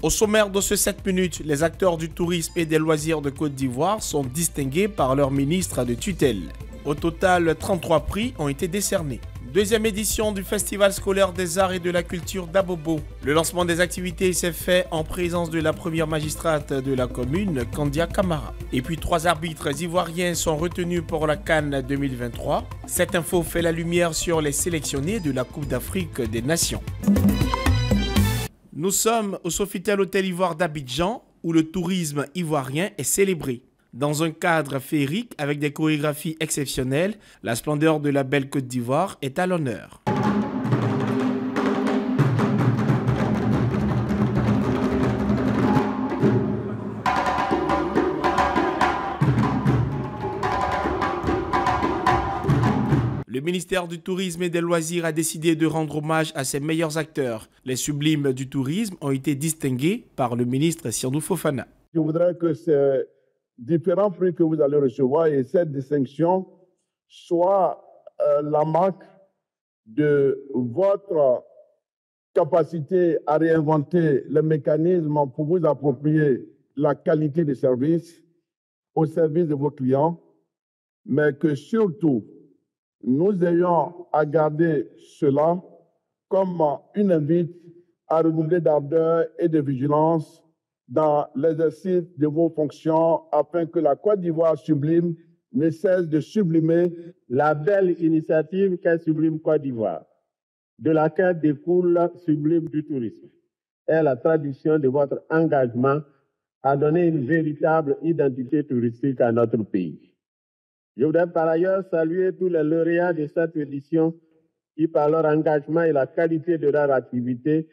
Au sommaire de ce 7 minutes, les acteurs du tourisme et des loisirs de Côte d'Ivoire sont distingués par leur ministre de tutelle. Au total, 33 prix ont été décernés. Deuxième édition du Festival scolaire des arts et de la culture d'Abobo. Le lancement des activités s'est fait en présence de la première magistrate de la commune, Candia Camara. Et puis trois arbitres ivoiriens sont retenus pour la Cannes 2023. Cette info fait la lumière sur les sélectionnés de la Coupe d'Afrique des Nations. Nous sommes au Sofitel Hôtel Ivoire d'Abidjan où le tourisme ivoirien est célébré. Dans un cadre féerique avec des chorégraphies exceptionnelles, la splendeur de la belle Côte d'Ivoire est à l'honneur. Le ministère du Tourisme et des Loisirs a décidé de rendre hommage à ses meilleurs acteurs. Les sublimes du tourisme ont été distingués par le ministre Siandou Fofana. Je voudrais que ces différents prix que vous allez recevoir et cette distinction soient euh, la marque de votre capacité à réinventer le mécanisme pour vous approprier la qualité des services au service de vos clients, mais que surtout, nous ayons à garder cela comme une invite à redoubler d'ardeur et de vigilance dans l'exercice de vos fonctions afin que la Côte d'Ivoire sublime ne cesse de sublimer la belle initiative qu'est Sublime Côte d'Ivoire, de laquelle découle Sublime du tourisme, et la tradition de votre engagement à donner une véritable identité touristique à notre pays. Je voudrais par ailleurs saluer tous les lauréats de cette édition qui, par leur engagement et la qualité de leur activité,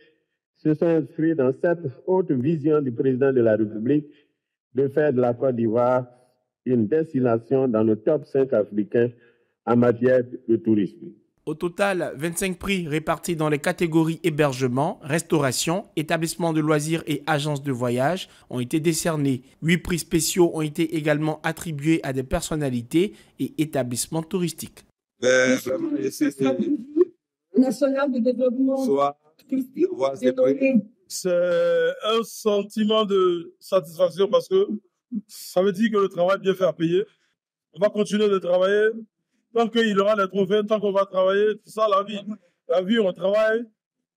se sont inscrits dans cette haute vision du président de la République de faire de la Côte d'Ivoire une destination dans le top 5 africain en matière de tourisme. Au total, 25 prix répartis dans les catégories hébergement, restauration, établissement de loisirs et agences de voyage ont été décernés. 8 prix spéciaux ont été également attribués à des personnalités et établissements touristiques. National de développement. C'est un sentiment de satisfaction parce que ça veut dire que le travail bien fait à payer. On va continuer de travailler tant qu'il aura des trophées, tant qu'on va travailler, c'est ça la vie. La vie, on travaille.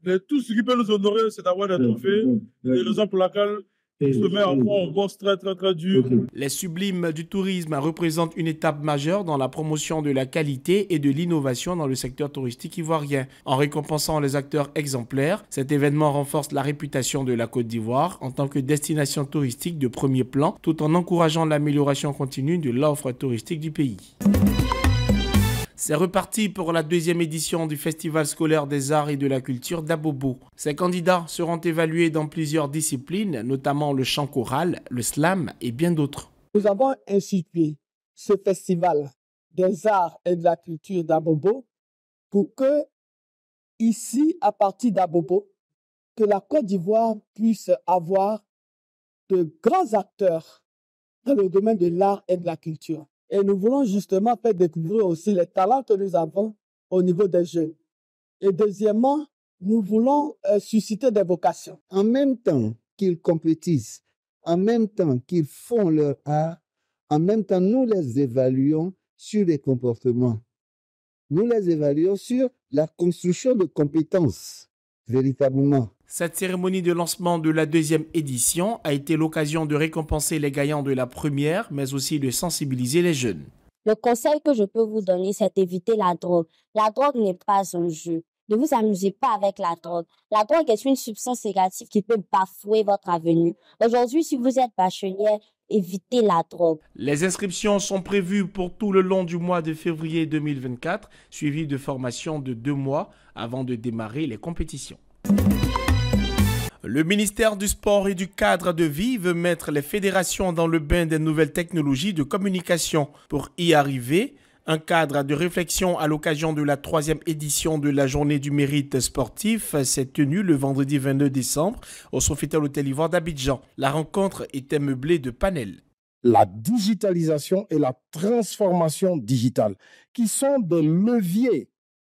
Mais tout ce qui peut nous honorer, c'est d'avoir des trophées. Et raison pour laquelle on se met en on bosse très, très, très dur. Les sublimes du tourisme représentent une étape majeure dans la promotion de la qualité et de l'innovation dans le secteur touristique ivoirien. En récompensant les acteurs exemplaires, cet événement renforce la réputation de la Côte d'Ivoire en tant que destination touristique de premier plan, tout en encourageant l'amélioration continue de l'offre touristique du pays. C'est reparti pour la deuxième édition du Festival scolaire des arts et de la culture d'Abobo. Ces candidats seront évalués dans plusieurs disciplines, notamment le chant choral, le slam et bien d'autres. Nous avons institué ce festival des arts et de la culture d'Abobo pour que, ici, à partir d'Abobo, que la Côte d'Ivoire puisse avoir de grands acteurs dans le domaine de l'art et de la culture. Et nous voulons justement faire découvrir aussi les talents que nous avons au niveau des jeunes. Et deuxièmement, nous voulons euh, susciter des vocations. En même temps qu'ils compétissent, en même temps qu'ils font leur art, en même temps nous les évaluons sur les comportements. Nous les évaluons sur la construction de compétences, véritablement. Cette cérémonie de lancement de la deuxième édition a été l'occasion de récompenser les gagnants de la première, mais aussi de sensibiliser les jeunes. Le conseil que je peux vous donner, c'est d'éviter la drogue. La drogue n'est pas un jeu. Ne vous amusez pas avec la drogue. La drogue est une substance négative qui peut bafouer votre avenir. Aujourd'hui, si vous êtes bachelier, évitez la drogue. Les inscriptions sont prévues pour tout le long du mois de février 2024, suivies de formations de deux mois avant de démarrer les compétitions. Le ministère du Sport et du Cadre de Vie veut mettre les fédérations dans le bain des nouvelles technologies de communication. Pour y arriver, un cadre de réflexion à l'occasion de la troisième édition de la journée du mérite sportif s'est tenu le vendredi 22 décembre au Sofitel Hôtel Ivoire d'Abidjan. La rencontre était meublée de panels. La digitalisation et la transformation digitale, qui sont des leviers,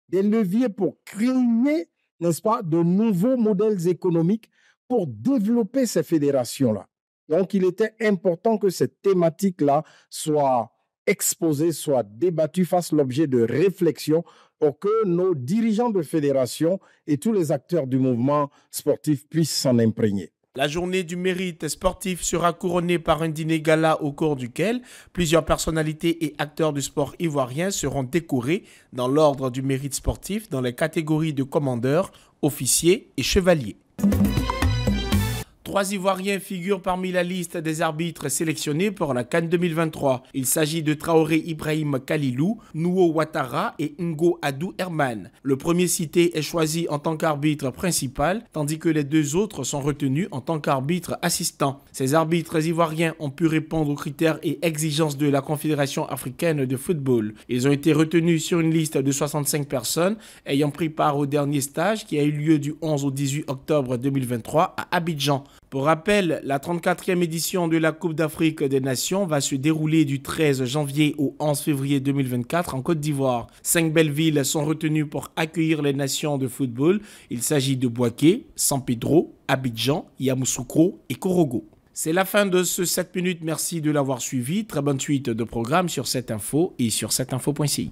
des leviers pour créer n'est-ce pas, de nouveaux modèles économiques pour développer ces fédérations-là. Donc, il était important que cette thématique-là soit exposée, soit débattue, fasse l'objet de réflexion pour que nos dirigeants de fédération et tous les acteurs du mouvement sportif puissent s'en imprégner. La journée du mérite sportif sera couronnée par un dîner gala au cours duquel plusieurs personnalités et acteurs du sport ivoirien seront décorés dans l'ordre du mérite sportif dans les catégories de commandeurs, officiers et chevaliers. Trois Ivoiriens figurent parmi la liste des arbitres sélectionnés pour la Cannes 2023. Il s'agit de Traoré Ibrahim Kalilou, Nouo Ouattara et Ngo Adou Herman. Le premier cité est choisi en tant qu'arbitre principal, tandis que les deux autres sont retenus en tant qu'arbitre assistant. Ces arbitres ivoiriens ont pu répondre aux critères et exigences de la Confédération africaine de football. Ils ont été retenus sur une liste de 65 personnes ayant pris part au dernier stage qui a eu lieu du 11 au 18 octobre 2023 à Abidjan. Pour rappel, la 34e édition de la Coupe d'Afrique des Nations va se dérouler du 13 janvier au 11 février 2024 en Côte d'Ivoire. Cinq belles villes sont retenues pour accueillir les nations de football. Il s'agit de Boaké, San Pedro, Abidjan, Yamoussoukro et Korogo. C'est la fin de ce 7 minutes. Merci de l'avoir suivi. Très bonne suite de programme sur cette info et sur cette info.ci.